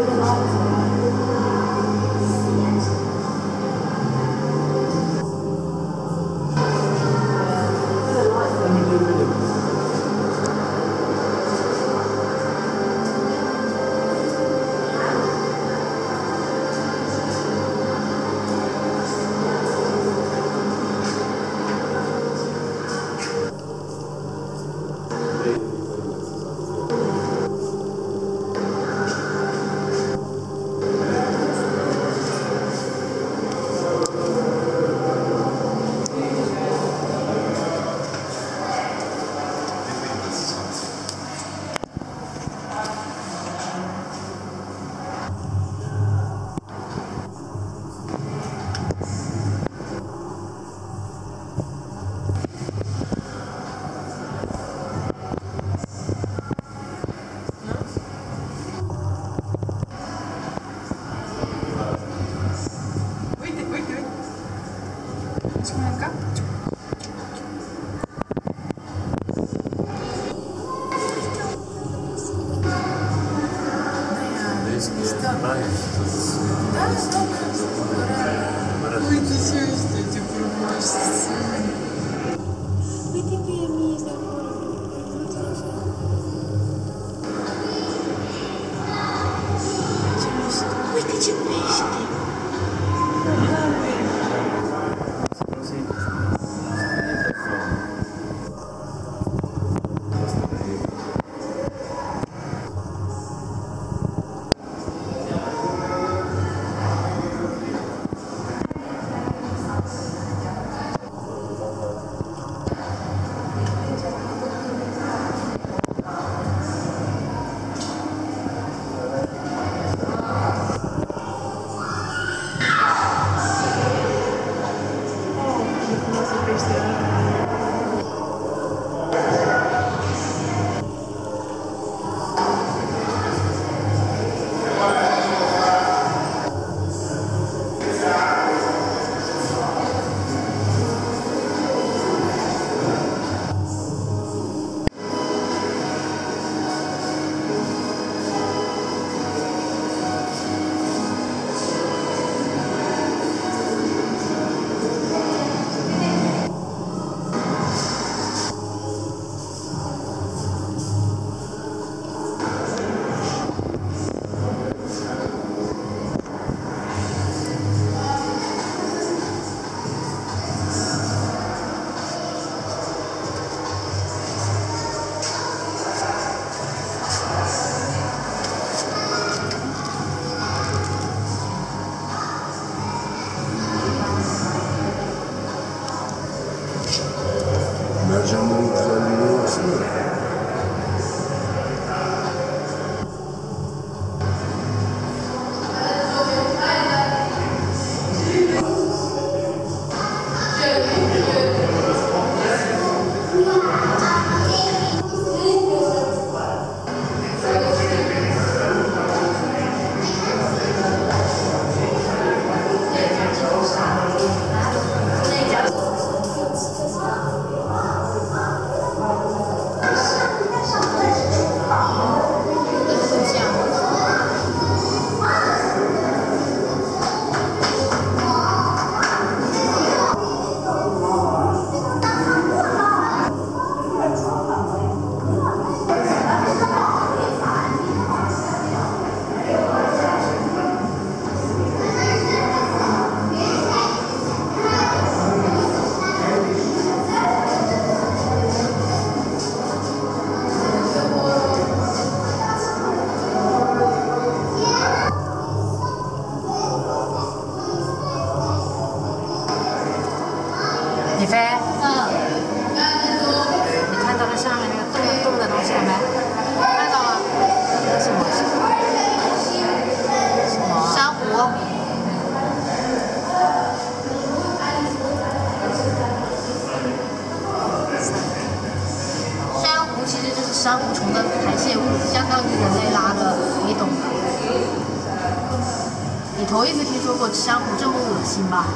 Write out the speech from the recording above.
Obrigado. Muito senhor. 珊瑚虫的排泄物，相当于人类拉的，你懂的。你头一次听说过珊瑚这么恶心吧？